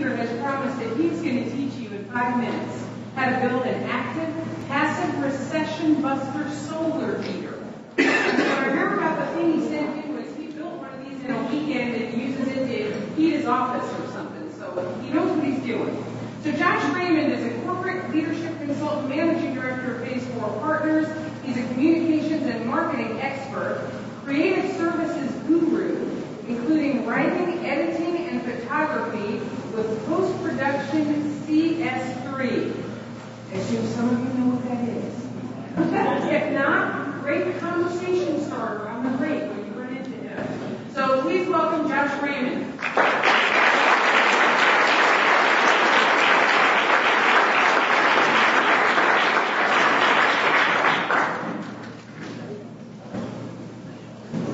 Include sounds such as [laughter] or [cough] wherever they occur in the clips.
speaker has promised that he's going to teach you in five minutes how to build an active, passive recession buster solar heater. what I remember about the thing he sent in was he built one of these in a weekend and uses it to heat his office or something, so he knows what he's doing. So Josh Raymond is a corporate leadership consultant, managing director of Phase 4 Partners. He's a communications and marketing expert, creative services writing, editing, and photography with post-production CS3. I assume some of you know what that is. [laughs] if not, great conversation starter on the break when you run into him. So please welcome Josh Raymond.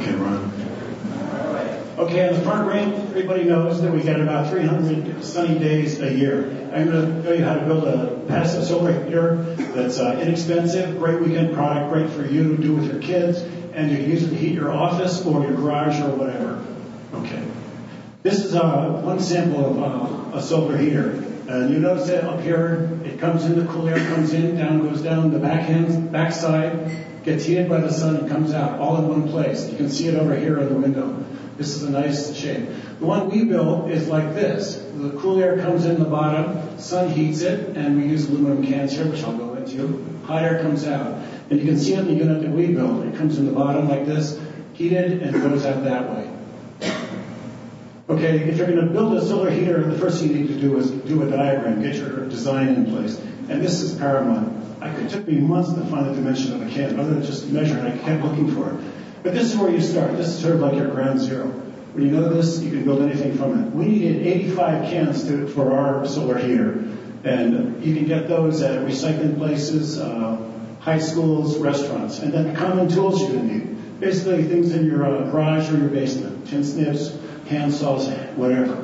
Okay, Ron. Okay, on the Front Range, everybody knows that we get about 300 sunny days a year. I'm going to show you how to build a passive solar heater that's uh, inexpensive, great weekend product, great for you to do with your kids, and you can use it to heat your office or your garage or whatever. Okay. This is uh, one sample of uh, a solar heater. And you notice that up here, it comes in, the cool air comes in, down goes down the backhand, backside, gets heated by the sun and comes out all in one place. You can see it over here in the window. This is a nice shape. The one we built is like this. The cool air comes in the bottom, sun heats it, and we use aluminum cans here, which I'll go into. Hot air comes out. And you can see in the unit that we built. It comes in the bottom like this, heated, and goes out that way. Okay, if you're going to build a solar heater, the first thing you need to do is do a diagram, get your design in place. And this is Paramount. It took me months to find the dimension of a can, other than just measuring. I kept looking for it. But this is where you start. This is sort of like your ground zero. When you know this, you can build anything from it. We needed 85 cans to, for our solar heater. And you can get those at recycling places, uh, high schools, restaurants. And then common tools you're going to need. Basically things in your uh, garage or your basement. Tin snips, hand saws, whatever.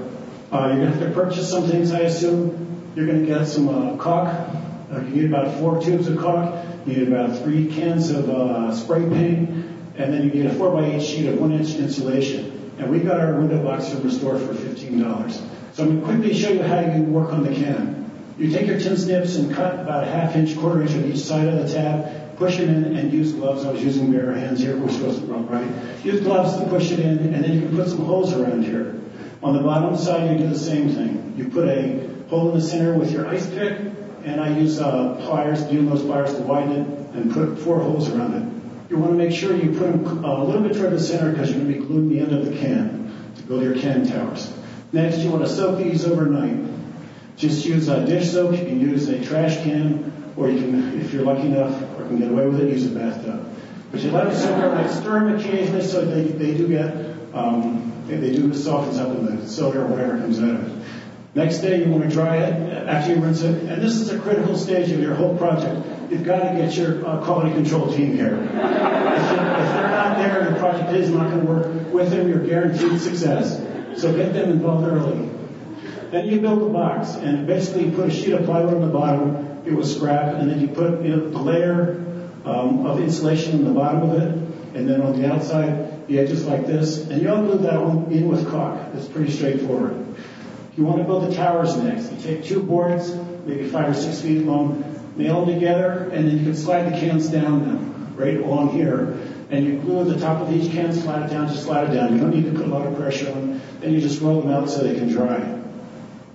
Uh, you're going to have to purchase some things, I assume. You're going to get some uh, caulk. Uh, you need about four tubes of caulk. You need about three cans of uh, spray paint. And then you need a 4 by 8 sheet of 1 inch insulation. And we got our window box from Restore for $15. So I'm going to quickly show you how you work on the can. You take your tin snips and cut about a half inch, quarter inch on each side of the tab, push it in and use gloves. I was using bare hands here, which wasn't wrong, right? Use gloves to push it in, and then you can put some holes around here. On the bottom side, you do the same thing. You put a hole in the center with your ice pick, and I use uh, pliers, nose pliers to widen it, and put four holes around it. You want to make sure you put them a little bit toward the center because you're going to be gluing the end of the can to build your can towers. Next, you want to soak these overnight. Just use a dish soap. You can use a trash can, or you can, if you're lucky enough or can get away with it, use a bathtub. But you let them soak overnight. Stir them occasionally so they, they do get, um, they do softens up in the soda or whatever comes out of it. Next day, you want to dry it after you rinse it. And this is a critical stage of your whole project. You've got to get your uh, quality control team here. if, if they're not there, the project is not going to work with them. You're guaranteed success. So get them involved early. Then you build the box, and basically you put a sheet of plywood on the bottom. It was scrap, and then you put you know, the layer um, of insulation on the bottom of it, and then on the outside, the edges like this. And you all glue that in with caulk. It's pretty straightforward. You want to build the towers next, you take two boards, maybe five or six feet long, nail them together, and then you can slide the cans down them, right along here. And you glue the top of each can, slide it down, just slide it down. You don't need to put a lot of pressure on them. Then you just roll them out so they can dry.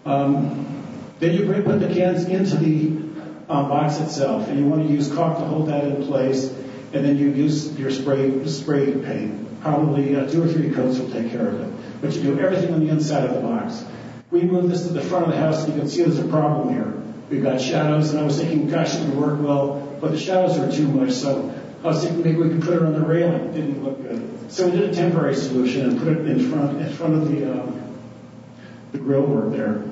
Um, then you put the cans into the um, box itself, and you want to use caulk to hold that in place. And then you use your spray spray paint. Probably uh, two or three coats will take care of it. But you do everything on the inside of the box. We move this to the front of the house, and you can see there's a problem here. We've got shadows, and I was thinking, gosh, it would work well, but the shadows are too much, so I was thinking maybe we could put it on the railing. It didn't look good. So we did a temporary solution and put it in front, in front of the, um, the grill work there.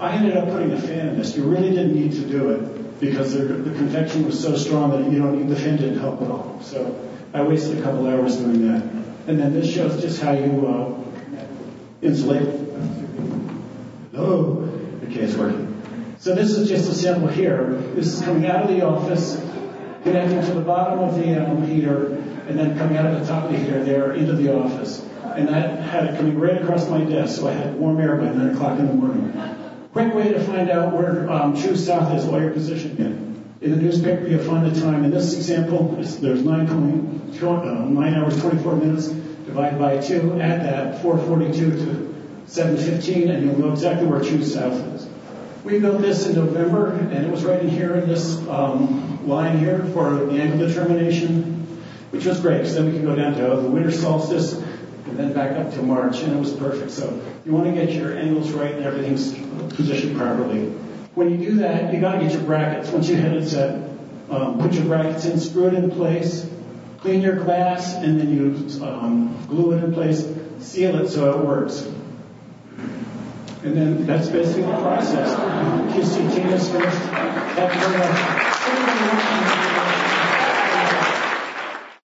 I ended up putting a fan in this. You really didn't need to do it because the, the convection was so strong that you don't need the fan didn't help at all. So I wasted a couple hours doing that. And then this shows just how you uh, insulate. Oh, okay, it's working. So this is just a sample here. This is coming out of the office, connecting to the bottom of the um, heater, and then coming out of the top of the heater there into the office. And that had it coming right across my desk, so I had warm air by 9 o'clock in the morning. Quick way to find out where um, true south is while you're positioning it. In the newspaper, you'll find the time. In this example, there's 9, uh, 9 hours 24 minutes divided by 2. Add that 442 to 715, and you'll know exactly where true south is. We built this in November, and it was right in here in this um, line here for the angle determination, which was great, because then we can go down to the winter solstice and then back up to March, and it was perfect. So you want to get your angles right and everything's positioned properly. When you do that, you got to get your brackets. Once you hit it set, um, put your brackets in, screw it in place, clean your glass, and then you um, glue it in place, seal it so it works. And then that's basically the process. QCT is finished. Thank you very much.